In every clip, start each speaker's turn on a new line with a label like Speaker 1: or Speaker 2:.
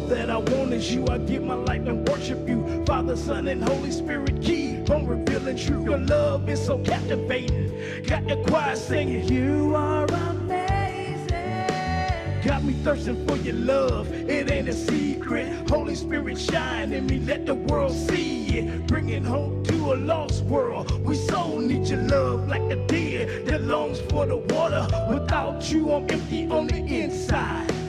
Speaker 1: All that I want is you. I give my life and worship you. Father, Son, and Holy Spirit, keep on revealing truth. Your love is so captivating. Got the choir singing.
Speaker 2: You are amazing.
Speaker 1: Got me thirsting for your love. It ain't a secret. Holy Spirit, shine in me. Let the world see it. Bringing hope to a lost world. We so need your love like a deer that longs for the water. Without you, I'm empty on the inside.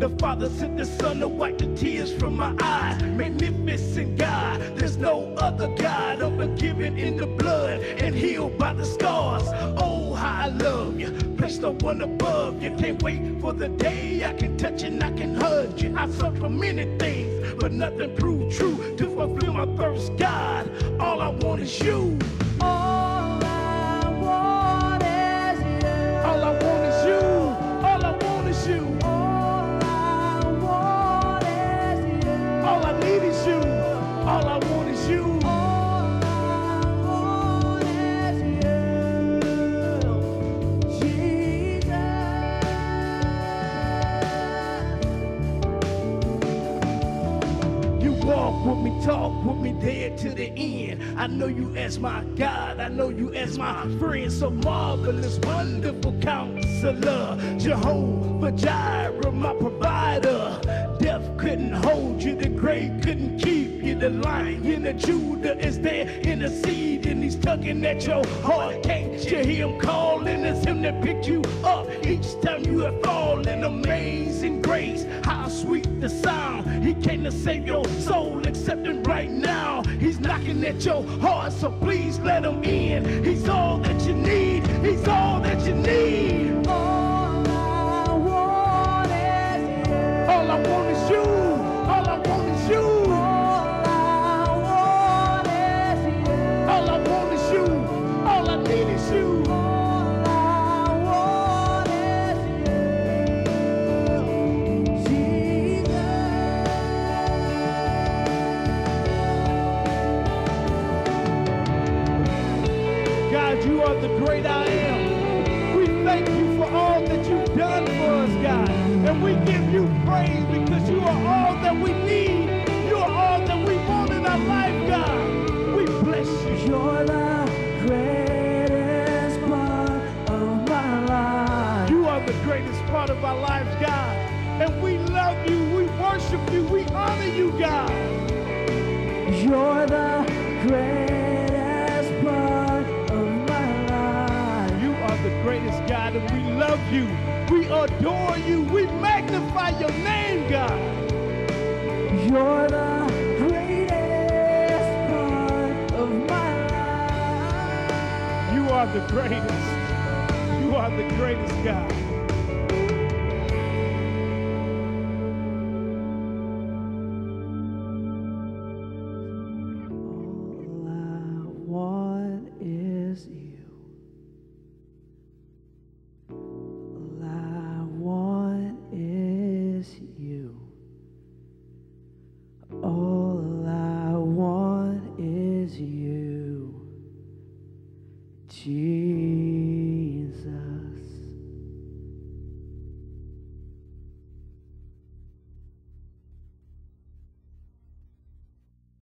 Speaker 1: The Father sent the Son to wipe the tears from my eyes. Magnificent God, there's no other God. Unforgiven in the blood and healed by the scars. Oh, how I love you. Placed no one above you. Can't wait for the day I can touch and I can hug you. I suffer many things, but nothing proved true to fulfill my thirst. God, all I want is you.
Speaker 2: All
Speaker 1: talk with me, there to the end. I know you as my God, I know you as my friend. So marvelous, wonderful counselor. Jehovah Jireh, my provider. Death couldn't hold you, the grave couldn't keep you. The lion of Judah is there in the seed, and he's tugging at your heart. Can't you hear him calling? It's him that picked you up each time you have fallen. Amazing grace, how sweet the sound. He came to save your soul, now. Knocking at your heart, so please let him in. He's all that you need. He's all God, you are the great I am. We thank you for all that you've done for us, God. And we give you praise because you are all that we need. You are all that we want in our life, God. We bless you.
Speaker 2: You're the greatest part of my life.
Speaker 1: You are the greatest part of our lives, God. God, and we love you. We adore you. We magnify your name, God.
Speaker 2: You're the greatest part of my life.
Speaker 1: You are the greatest. You are the greatest God.